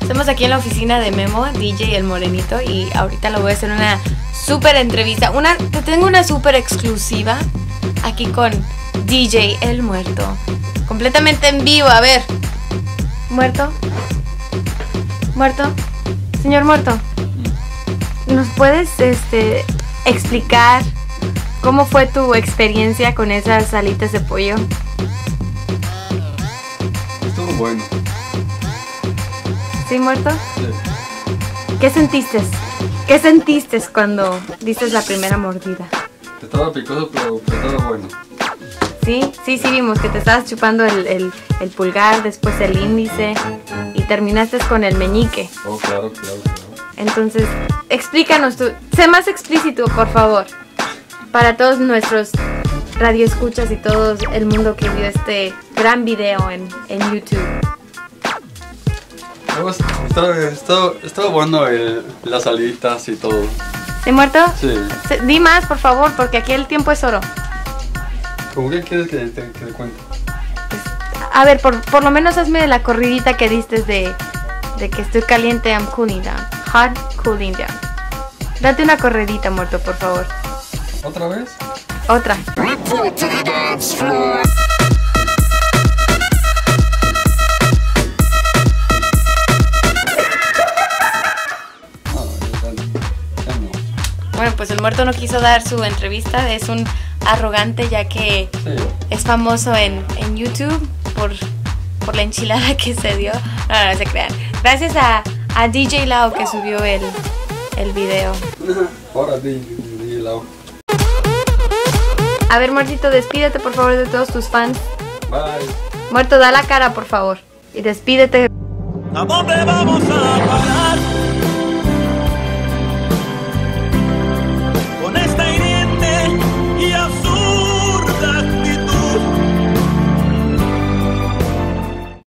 Estamos aquí en la oficina de Memo, DJ El Morenito, y ahorita le voy a hacer una súper entrevista. Una, te tengo una súper exclusiva aquí con DJ El Muerto. Completamente en vivo, a ver. ¿Muerto? ¿Muerto? Señor Muerto, ¿nos puedes este, explicar cómo fue tu experiencia con esas alitas de pollo? Estuvo bueno. ¿Sí, Muerto? Sí. ¿Qué sentiste? ¿Qué sentiste cuando diste la primera mordida? Estaba picoso, pero, pero estaba bueno. Sí, sí, sí vimos que te estabas chupando el, el- el pulgar, después el índice y terminaste con el meñique. Oh, claro, claro, claro. Entonces, explícanos tú, sé más explícito, por favor, para todos nuestros radioescuchas y todo el mundo que vio este gran video en, en YouTube. Estaba, bueno el- las alitas y todo. ¿De muerto? Sí. Di más, por favor, porque aquí el tiempo es oro. ¿Cómo que quieres que te, que te cuente? A ver, por, por lo menos hazme la corridita que diste de, de que estoy caliente, I'm cooling down. Hot, cooling down. Date una corridita, muerto, por favor. ¿Otra vez? Otra. Bueno, pues el muerto no quiso dar su entrevista. Es un arrogante ya que Sí. es famoso en, en YouTube por, por la enchilada que se dio. No, no, no se crean. Gracias a, a DJ Lao que subió el, el video. Ahora di Lau. A ver, muertito, despídete por favor de todos tus fans. Bye. Muerto, da la cara, por favor. Y despídete. ¿A dónde vamos a parar?